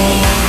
も